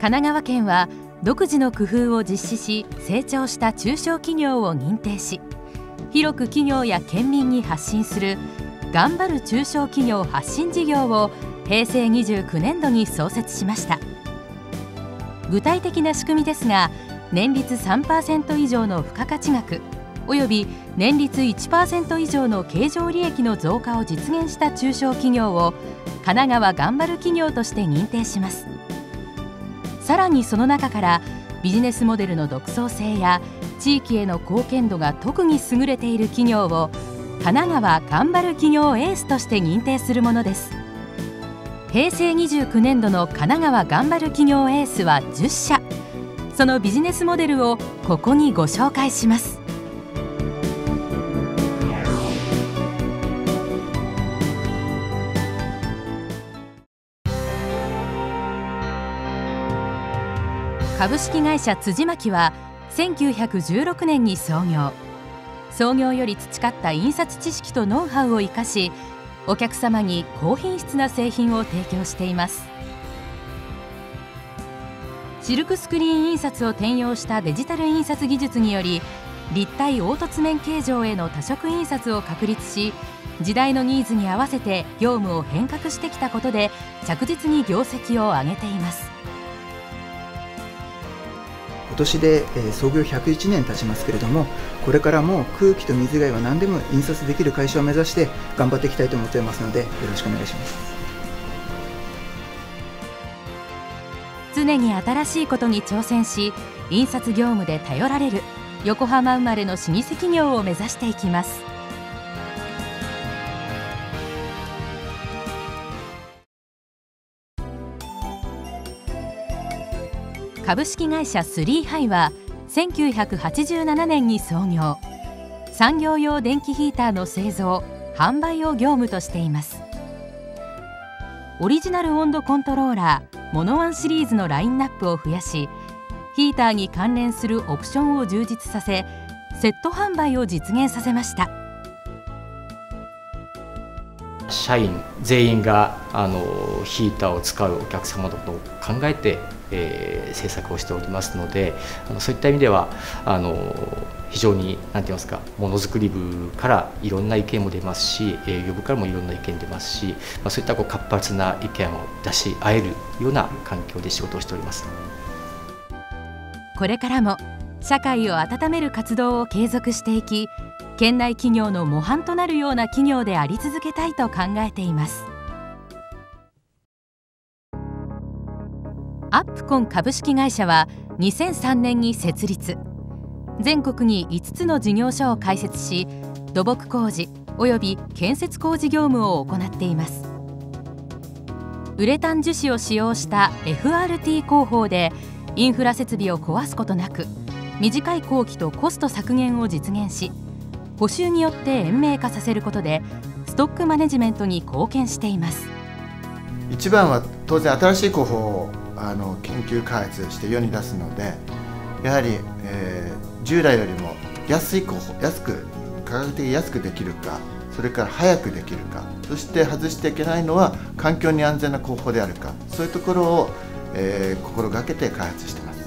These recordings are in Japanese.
神奈川県は独自の工夫を実施し成長した中小企業を認定し広く企業や県民に発信する頑張る中小企業発信事業を平成29年度に創設しました。具体的な仕組みですが年率3%以上の付加価値額および年率1%以上の経常利益の増加を実現した中小企業を神奈川頑張る企業として認定します。さらにその中からビジネスモデルの独創性や地域への貢献度が特に優れている企業を神奈川頑張る企業エースとして認定するものです。平成29年度の神奈川頑張る企業エースは10社。そのビジネスモデルをここにご紹介します。株式会社辻巻は1916年に創業。創業より培った印刷知識とノウハウを生かしお客様に高品質な製品を提供しています。シルクスクリーン印刷を転用したデジタル印刷技術により立体凹凸面形状への多色印刷を確立し時代のニーズに合わせて業務を変革してきたことで着実に業績を上げています。年で、え創業101年経ちますけれどもこれからも空気と水以外は何でも印刷できる会社を目指して頑張っていきたいと思っていますのでよろしくお願いします。常に新しいことに挑戦し印刷業務で頼られる横浜生まれの老舗企業を目指していきます。株式会社スリーハイは1987年に創業。産業用電気ヒーターの製造販売を業務としています。オリジナル温度コントローラーモノワンシリーズのラインナップを増やしヒーターに関連するオプションを充実させセット販売を実現させました。社員全員があのヒーターを使うお客様のことを考えてえー、制作をしておりますのであのそういった意味ではあの非常に何て言いますかものづくり部からいろんな意見も出ますし営業部からもいろんな意見出ますし、まあ、そういったこう活発な意見を出し合えるような環境で仕事をしております。これからも社会を温める活動を継続していき県内企業の模範となるような企業であり続けたいと考えています。アップコン株式会社は2003年に設立全国に5つの事業所を開設し土木工事および建設工事業務を行っていますウレタン樹脂を使用した FRT 工法でインフラ設備を壊すことなく短い工期とコスト削減を実現し補修によって延命化させることでストックマネジメントに貢献しています。一番は当然新しい工法をあの研究開発して世に出すのでやはり、えー、従来よりも安い候補安く価格的に安くできるかそれから早くできるかそして外していけないのは環境に安全な工法であるかそういうところを、えー、心がけて開発しています。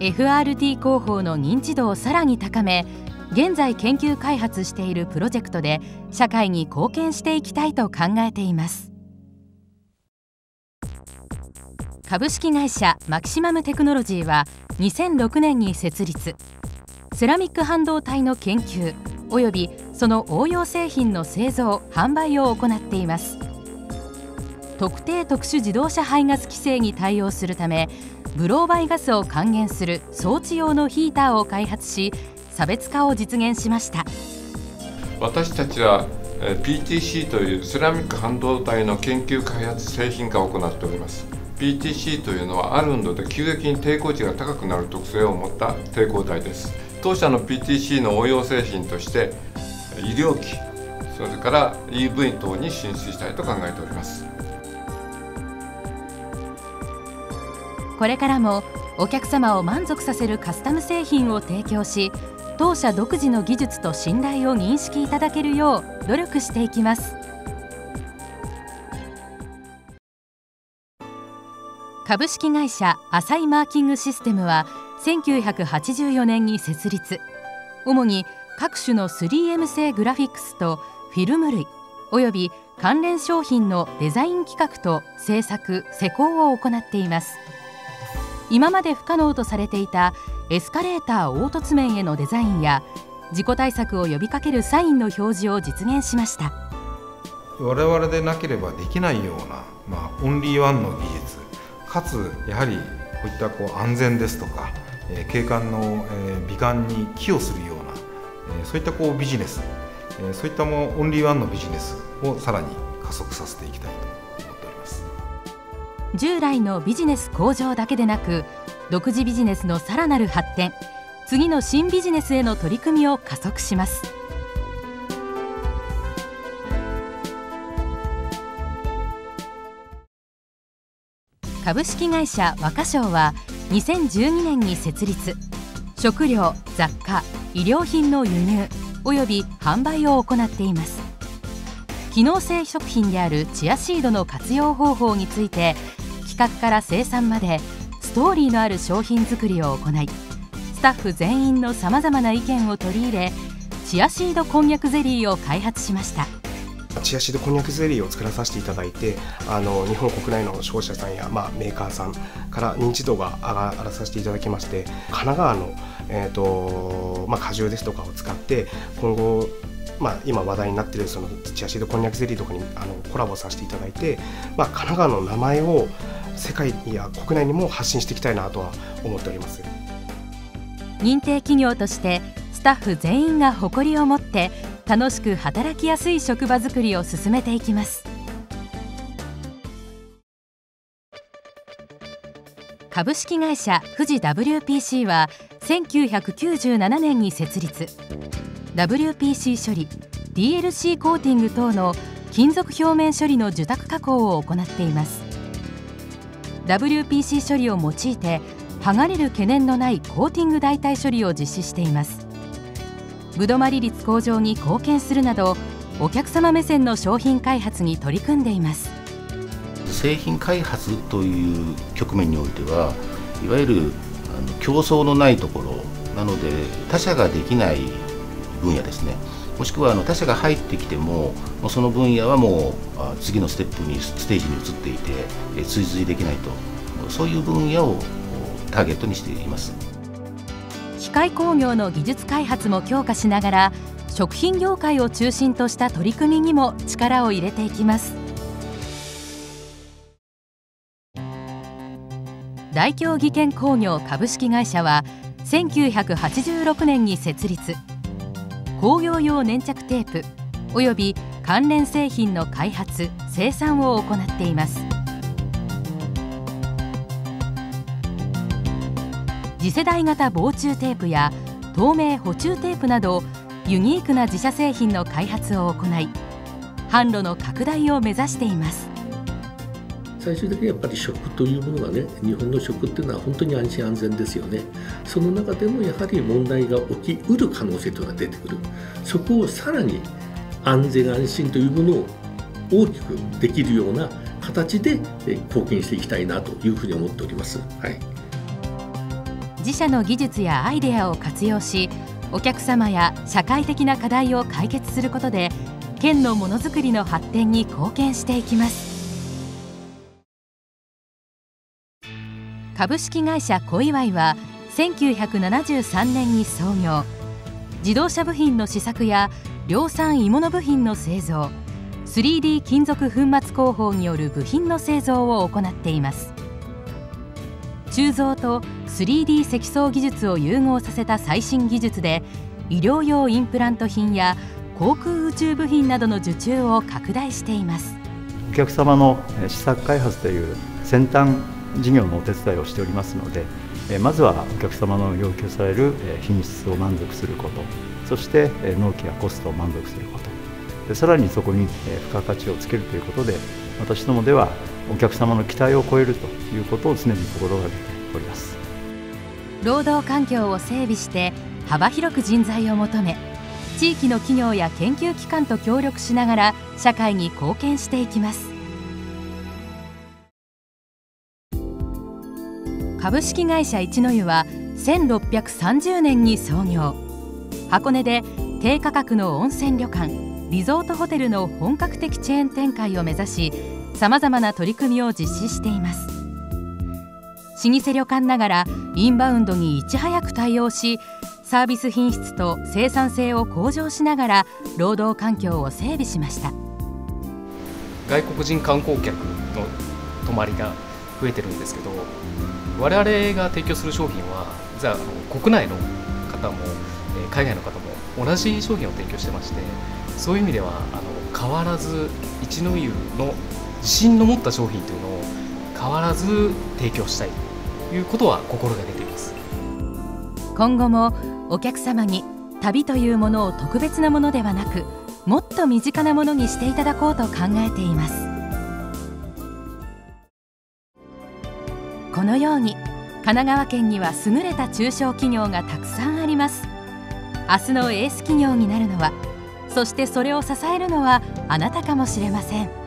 FRT 工法の認知度をさらに高め現在研究開発しているプロジェクトで社会に貢献していきたいと考えています。株式会社マキシマムテクノロジーは2006年に設立。セラミック半導体の研究およびその応用製品の製造販売を行っています。特定特殊自動車排ガス規制に対応するためブローバイガスを還元する装置用のヒーターを開発し差別化を実現しました。私たちは PTC というセラミック半導体の研究開発製品化を行っております。PTC というのはあるので急激に抵抗値が高くなる特性を持った抵抗体です。当社の PTC の応用製品として医療機それから EV 等に進出したいと考えております。これからもお客様を満足させるカスタム製品を提供し当社独自の技術と信頼を認識いただけるよう努力していきます。株式会社アサイマーキングシステムは1984年に設立。主に各種の 3M 製グラフィックスとフィルム類および関連商品のデザイン企画と制作施工を行っています。今まで不可能とされていたエスカレーター凹凸面へのデザインや事故対策を呼びかけるサインの表示を実現しました。我々でなければできないような、まあ、オンリーワンの技術かつやはりこういったこう安全ですとか、えー、景観の、えー、美観に寄与するような、えー、そういったこうビジネス、えー、そういったもオンリーワンのビジネスをさらに加速させていきたいと思っております。従来のビジネス向上だけでなく独自ビジネスのさらなる発展次の新ビジネスへの取り組みを加速します。株式会社若商は2012年に設立。食料雑貨衣料品の輸入および販売を行っています。機能性食品であるチアシードの活用方法について企画から生産までストーリーのある商品作りを行いスタッフ全員のさまざまな意見を取り入れチアシードこんにゃくゼリーを開発しました。チアシードこんにゃくゼリーを作らさせていただいてあの日本国内の消費者さんや、まあ、メーカーさんから認知度が上がらさせていただきまして神奈川の、えーとまあ、果汁ですとかを使って今後まあ、今話題になっているそのチアシードこんにゃくゼリーとかにあのコラボさせていただいて、まあ、神奈川の名前を世界や国内にも発信していきたいなとは思っております。認定企業としてスタッフ全員が誇りを持って楽しく働きやすい職場づくりを進めていきます。株式会社富士 WPC は1997年に設立。WPC 処理 DLC コーティング等の金属表面処理の受託加工を行っています。WPC 処理を用いて剥がれる懸念のないコーティング代替処理を実施しています。ぶどまり率向上に貢献するなどお客様目線の商品開発に取り組んでいます。製品開発という局面においてはいわゆる競争のないところなので他社ができない分野ですね。もしくはあの他社が入ってきてもその分野はもう次のステップにステージに移っていて追随できないと。そういう分野をターゲットにしています。機械工業の技術開発も強化しながら食品業界を中心とした取り組みにも力を入れていきます。大京技研工業株式会社は1986年に設立。工業用粘着テープおよび関連製品の開発生産を行っています。次世代型防虫テープや透明補充テープなどユニークな自社製品の開発を行い販路の拡大を目指しています。最終的にやっぱり食というものがね日本の食っていうのは本当に安心安全ですよね。その中でもやはり問題が起きうる可能性というのが出てくる。そこをさらに安全安心というものを大きくできるような形で貢献していきたいなというふうに思っております。はい。自社の技術やアイデアを活用しお客様や社会的な課題を解決することで県のものづくりの発展に貢献していきます。株式会社小祝は1973年に創業。自動車部品の試作や量産鋳物部品の製造。3D 金属粉末工法による部品の製造を行っています。鋳造と 3D 積層技術を融合させた最新技術で医療用インプラント品や航空宇宙部品などの受注を拡大しています。お客様の試作開発という先端事業のお手伝いをしておりますのでえまずはお客様の要求される品質を満足することそして納期やコストを満足すること。でさらにそこに付加価値をつけるということで私どもではお客様の期待を超えるということを常に心がけております。労働環境を整備して幅広く人材を求め地域の企業や研究機関と協力しながら社会に貢献していきます。株式会社一の湯は1630年に創業。箱根で低価格の温泉旅館リゾートホテルの本格的チェーン展開を目指しさまざまな取り組みを実施しています。老舗旅館ながらインバウンドにいち早く対応しサービス品質と生産性を向上しながら労働環境を整備しました。外国人観光客の泊まりが増えてるんですけど我々が提供する商品はじゃあ国内の方も海外の方も同じ商品を提供してましてそういう意味ではあの変わらず一の湯の自信の持った商品というのを変わらず提供したいということは心がけています。今後もお客様に旅というものを特別なものではなくもっと身近なものにしていただこうと考えています。このように神奈川県には優れた中小企業がたくさんあります。明日のエース企業になるのはそしてそれを支えるのはあなたかもしれません。